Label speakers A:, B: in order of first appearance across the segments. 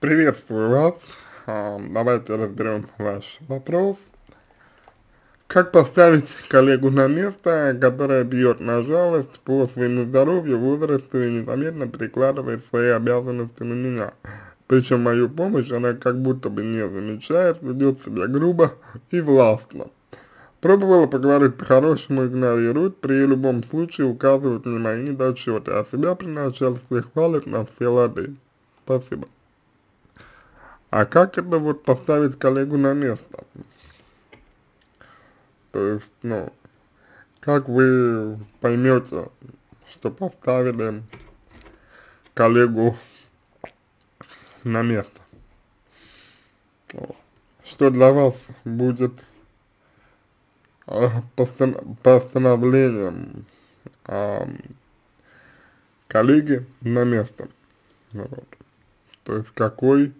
A: Приветствую вас. А, давайте разберем ваш вопрос. Как поставить коллегу на место, которое бьет на жалость по своему здоровью, возрасту и незаметно перекладывает свои обязанности на меня? Причем мою помощь она как будто бы не замечает, ведет себя грубо и властно. Пробовала поговорить по-хорошему, игнорирует, при любом случае указывает на мои недочеты, а себя при начальстве хвалит на все лады. Спасибо. А как это вот поставить коллегу на место? То есть, ну, как вы поймете, что поставили коллегу на место? Что для вас будет э, постановлением э, коллеги на место? То есть какой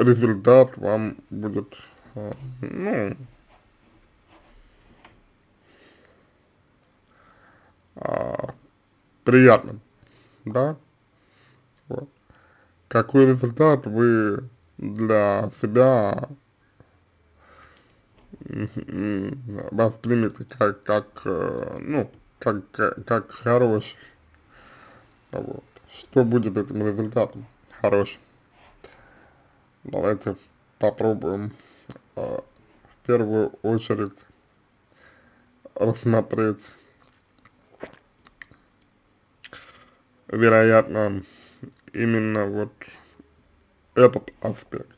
A: результат вам будет, э, ну, а, приятным, да, вот. Какой результат вы для себя воспримете как, как, э, ну, как, как хороший, вот. Что будет этим результатом хорошим? Давайте попробуем э, в первую очередь рассмотреть вероятно, именно вот этот аспект.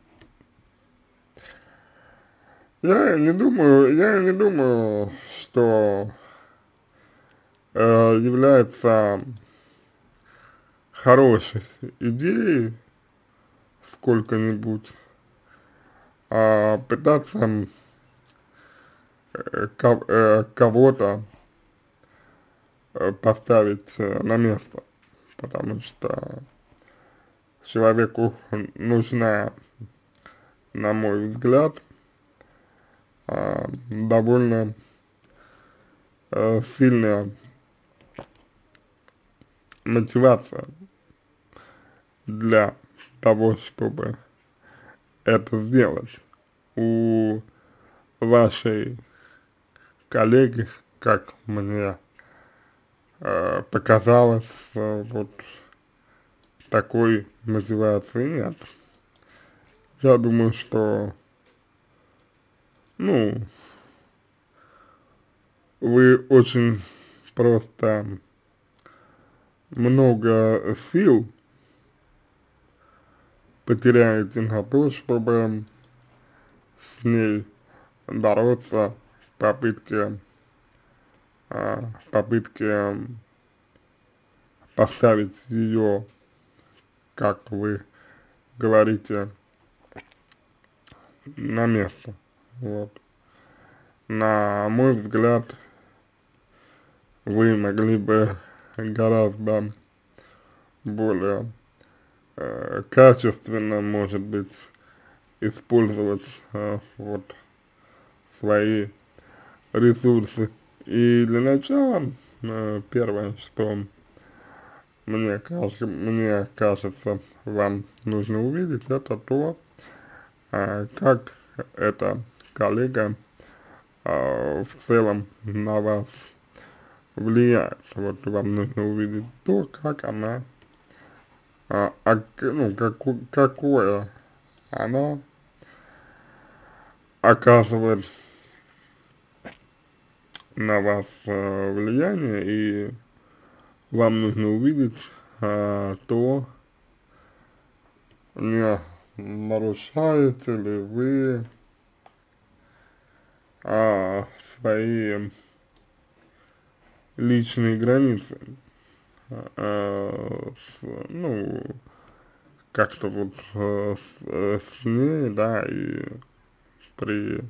A: Я не думаю, я не думаю, что э, является хорошей идеей сколько-нибудь. А, пытаться э, э, кого-то э, поставить на место. Потому что человеку нужна, на мой взгляд, а, довольно сильная мотивация для того, чтобы это сделать. У вашей коллеги, как мне э, показалось, э, вот такой мотивации нет. Я думаю, что, ну, вы очень просто много сил потеряете на то, чтобы с ней бороться в попытке а, попытки поставить ее, как вы говорите, на место. Вот. На мой взгляд, вы могли бы гораздо более э, качественно, может быть, использовать э, вот свои ресурсы и для начала, э, первое, что мне кажется, мне кажется, вам нужно увидеть, это то, э, как эта коллега э, в целом на вас влияет. Вот вам нужно увидеть то, как она, а, а, ну, как, какое она оказывает на вас э, влияние, и вам нужно увидеть э, то, не нарушаете ли вы а, свои личные границы, а, с, ну, как-то вот а, с, э, с ней, да, и при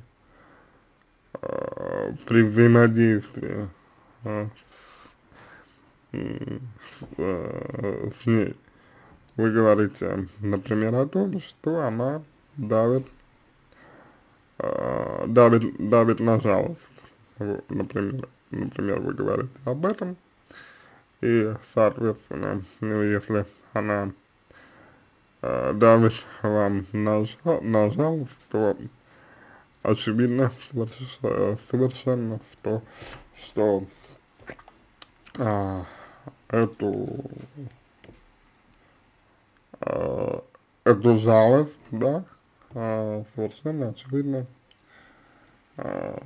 A: Э, при взаимодействии э, с, э, с ней. Вы говорите, например, о том, что она давит, э, давит, давит на жалость. Например, например, вы говорите об этом, и, соответственно, ну, если она э, давит вам на, на жалость, то очевидно соверш, совершенно, что, что а, эту, а, эту жалость, да, а, совершенно очевидно а,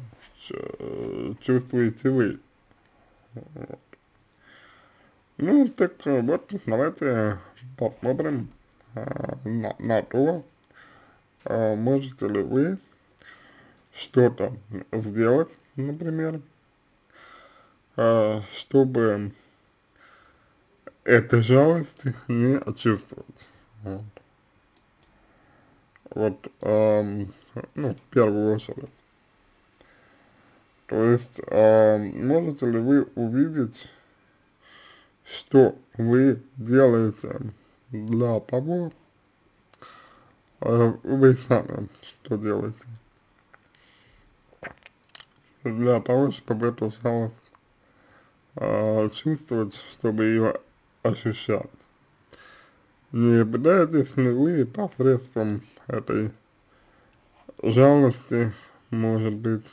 A: чувствуете вы. Ну, так вот, давайте посмотрим а, на, на то, а, можете ли вы что-то сделать, например, а, чтобы этой жалости не чувствовать. Вот, вот эм, ну, в первую очередь. То есть, э, можете ли вы увидеть, что вы делаете для того, э, вы сами что делаете, для того, чтобы эту жалость э, чувствовать, чтобы ее ощущать. Не пытаетесь ли вы посредством этой жалости, может быть,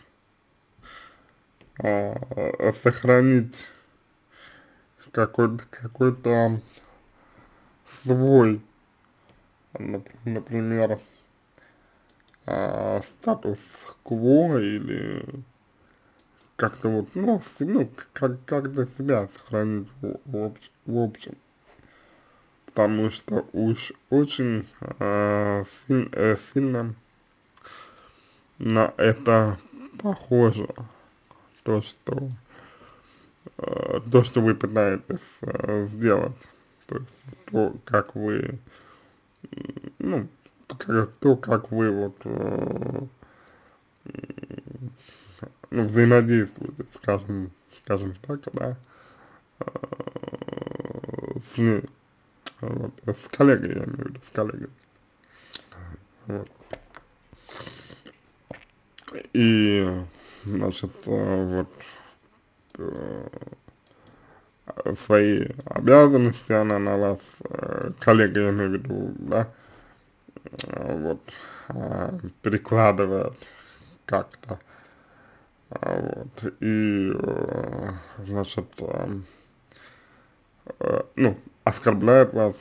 A: э, сохранить какой-то какой-то свой, например, э, статус-кво или как-то вот, ну, ну как, как для себя сохранить в, в, общем, в общем. Потому что уж очень э, силь, э, сильно на это похоже то, что э, то, что вы пытаетесь э, сделать, то есть то, как вы, ну, то, как вы вот э, ну, взаимодействуете, скажем, скажем так, да, э, с ней, вот, с коллегой, я имею в виду, с коллегой. Вот. И, значит, вот, э, свои обязанности она на вас, э, коллега, я имею в виду, да, вот, перекладывает как-то, вот, и, э, значит, э, э, ну, оскорбляет вас,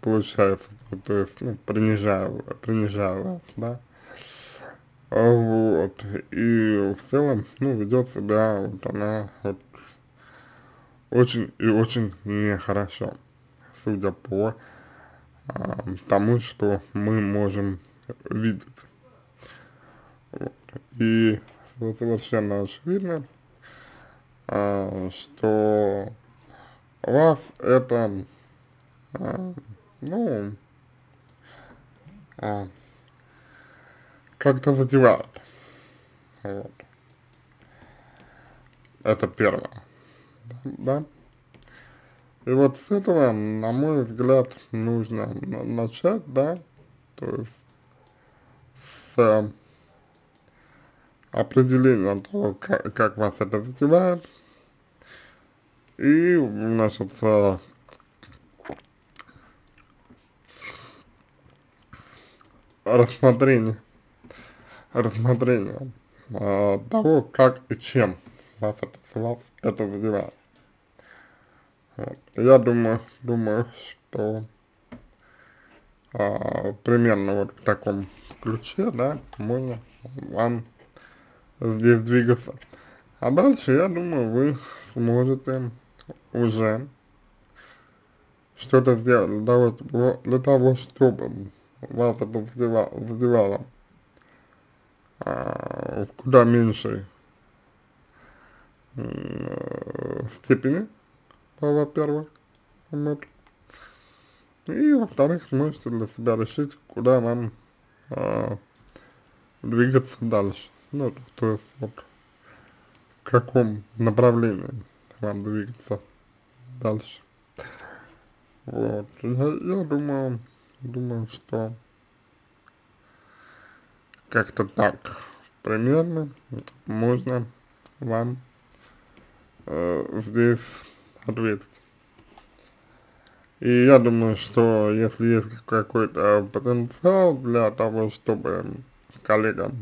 A: получается, то есть, ну, принижая, принижая вас, да, вот, и в целом, ну, ведет себя вот она вот очень и очень нехорошо, судя по а, тому, что мы можем видеть. И совершенно очевидно, а, что вас это, а, ну, а, как-то задевает. Вот. Это первое. Да? И вот с этого, на мой взгляд, нужно начать, да, то есть с определение того, как, как вас это задевает, и, значит, э, рассмотрение, рассмотрение э, того, как и чем вас это, вас это задевает. Вот. Я думаю, думаю, что э, примерно вот в таком ключе, да, можно вам здесь двигаться. А дальше, я думаю, вы сможете уже что-то сделать для того, для того, чтобы вас это задевало, а, куда меньшей степени, во-первых, вот. И, во-вторых, сможете для себя решить, куда вам а, двигаться дальше. Ну, то есть вот в каком направлении вам двигаться дальше. Вот, я, я думаю, думаю, что как-то так примерно можно вам э, здесь ответить. И я думаю, что если есть какой-то потенциал для того, чтобы коллега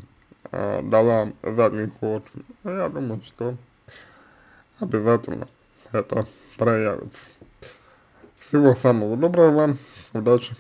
A: э, дала задний ход, я думаю, что обязательно это проявится. Всего самого доброго вам, удачи!